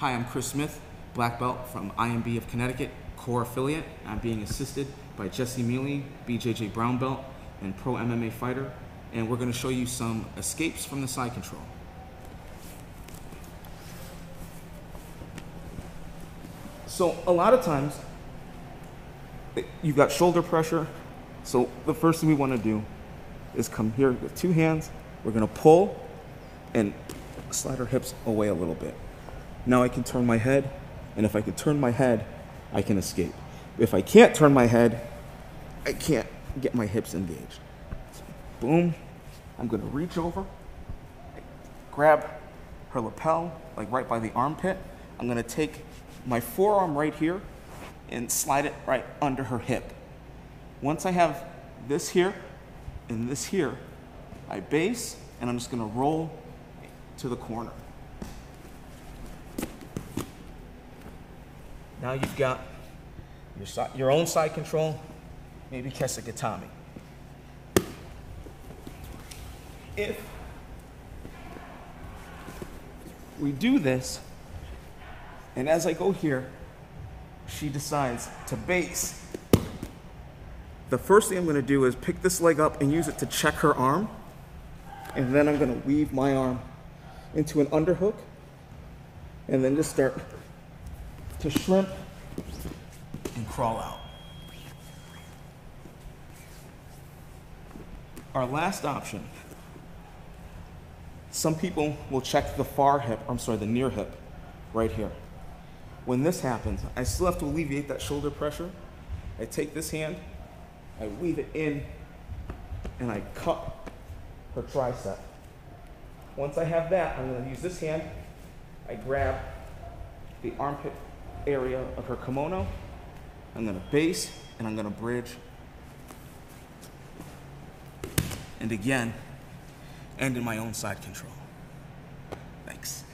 Hi, I'm Chris Smith, black belt from IMB of Connecticut, Kore affiliate. I'm being assisted by Jesse Mealy, BJJ brown belt, and pro MMA fighter. And we're going to show you some escapes from the side control. So a lot of times, eh, you've got shoulder pressure. So the first thing we want to do is come here with two hands. We're going to pull and slide our hips away a little bit. Now I can turn my head, and if I can turn my head, I can escape. If I can't turn my head, I can't get my hips engaged. So, boom. I'm going to reach over, grab her lapel, like right by the armpit. I'm going to take my forearm right here and slide it right under her hip. Once I have this here and this here, I base and I'm just gonna roll to the corner. Now you've got your, your own side control, maybe Kesa Gatame. If we do this, and as I go here, she decides to base. The first thing I'm going to do is pick this leg up and use it to check her arm. And then I'm going to weave my arm into an underhook. And then just start to shrimp and crawl out. Our last option. Some people will check the far hip, I'm sorry, the near hip, right here. When this happens, I still have to alleviate that shoulder pressure. I take this hand, I weave it in, and I cup her tricep. Once I have that, I'm to use this hand. I grab the armpit area of her kimono. I'm to base, and I'm to bridge. And again, end in my own side control. Thanks.